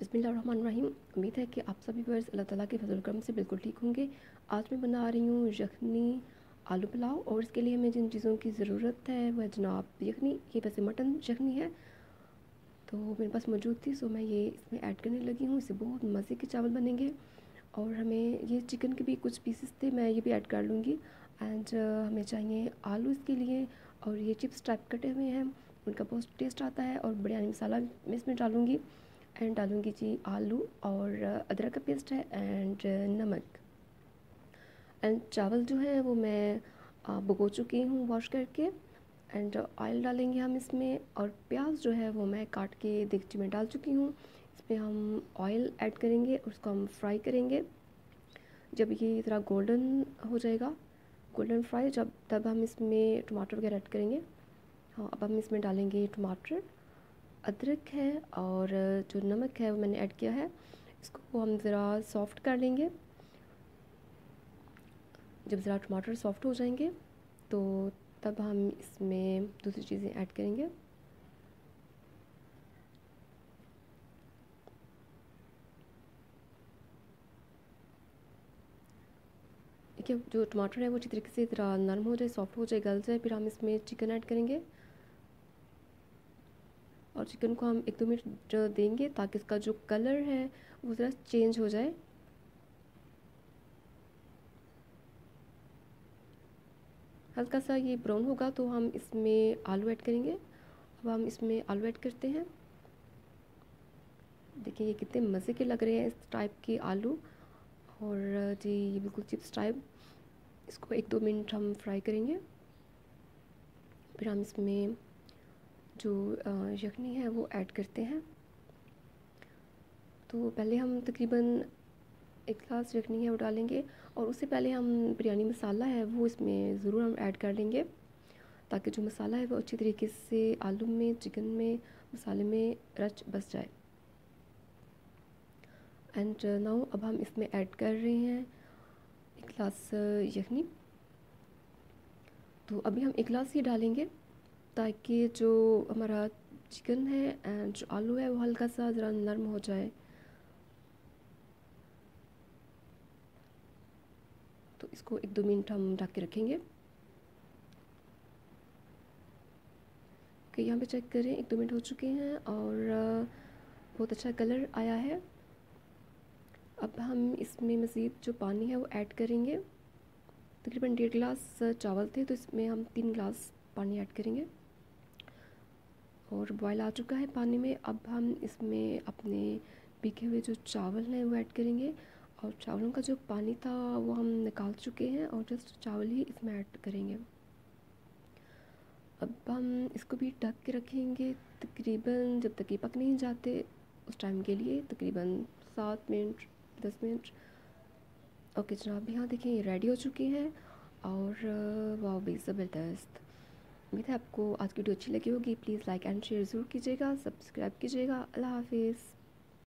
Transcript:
बिस्मिल्लाहिर्रहमानिर्रहीम। उम्मीद है कि आप सभी वर्स अल्लाह ताला के फजल करम से बिल्कुल ठीक होंगे। आज मैं बना रही हूँ यखनी आलू पुलाव और इसके लिए हमें जिन चीज़ों की ज़रूरत है वह जनाब यखनी, ये वैसे मटन यखनी है। तो मेरे पास मौजूद थी, सो मैं ये इसमें ऐड करने लगी हूँ। इससे बहुत मज़े के चावल बनेंगे और हमें ये चिकन के भी कुछ पीसेस थे, मैं ये भी ऐड कर लूँगी। एंड हमें चाहिए आलू इसके लिए और ये चिप्स टाइप कटे हुए हैं। उनका बहुत टेस्ट आता है और बिरयानी मसाला मैं इसमें डालूँगी। एंड डालूँगी जी आलू और अदरक का पेस्ट है एंड नमक। एंड चावल जो है वो मैं भगो चुकी हूँ वॉश करके। एंड ऑयल डालेंगे हम इसमें और प्याज जो है वो मैं काट के देगची में डाल चुकी हूँ। इसमें हम ऑयल ऐड करेंगे उसको हम फ्राई करेंगे। जब ये थोड़ा गोल्डन हो जाएगा गोल्डन फ्राई जब, तब हम इसमें टमाटर वगैरह ऐड करेंगे। हाँ अब हम इसमें डालेंगे टमाटर अदरक है और जो नमक है वो मैंने ऐड किया है। इसको हम ज़रा सॉफ्ट कर लेंगे। जब ज़रा टमाटर सॉफ्ट हो जाएँगे तो तब हम इसमें दूसरी चीज़ें ऐड करेंगे। देखिए, जो टमाटर है वो अच्छी तरीके से ज़रा नरम हो जाए, सॉफ्ट हो जाए, गल जाए, फिर हम इसमें चिकन ऐड करेंगे। और चिकन को हम एक दो मिनट देंगे ताकि इसका जो कलर है, वो ज़रा चेंज हो जाए। हल्का सा ये ब्राउन होगा तो हम इसमें आलू ऐड करेंगे। अब हम इसमें आलू ऐड करते हैं। देखिए ये कितने मज़े के लग रहे हैं इस टाइप के आलू। और जी, ये बिल्कुल चिप्स टाइप इसको एक दो मिनट हम फ्राई करेंगे। फिर हम इसमें जो यखनी है वो ऐड करते हैं। तो पहले हम तकरीबन एक गिलास यखनी है वो डालेंगे और उससे पहले हम बिरयानी मसाला है वो इसमें ज़रूर हम ऐड कर लेंगे ताकि जो मसाला है वो अच्छी तरीके से आलू में चिकन में, मसाले में रच, बस जाए। एंड नाउ अब हम इसमें ऐड कर रहे हैं एक गिलास यखनी। तो अभी हम एक गिलास ही डालेंगे। ताकि जो हमारा चिकन है एंड जो आलू है, वो हल्का सा ज़रा नरम हो जाए। तो इसको एक दो मिनट हम ढक के रखेंगे। ओके यहाँ पे चेक करें, एक दो मिनट हो चुके हैं और बहुत अच्छा कलर आया है। अब हम इसमें मज़ीद जो पानी है वो ऐड करेंगे। तकरीबन डेढ़ गिलास चावल थे तो इसमें हम तीन गिलास पानी ऐड करेंगे। और बॉयल आ चुका है पानी में। अब हम इसमें अपने पीके हुए जो चावल हैं वो ऐड करेंगे। और चावलों का जो पानी था वो हम निकाल चुके हैं और जस्ट चावल ही इसमें ऐड करेंगे। अब हम इसको भी ढक के रखेंगे तकरीबन जब तक ये पक नहीं जाते उस टाइम के लिए, तकरीबन सात मिनट, दस मिनट। ओके जनाब, यहाँ देखें ये रेडी हो चुके हैं और वाह भी ज़बरदस्त उम्मीद है आपको आज की वीडियो अच्छी लगी होगी। प्लीज़ लाइक एंड शेयर ज़रूर कीजिएगा सब्सक्राइब कीजिएगा। अल्लाह हाफिज़।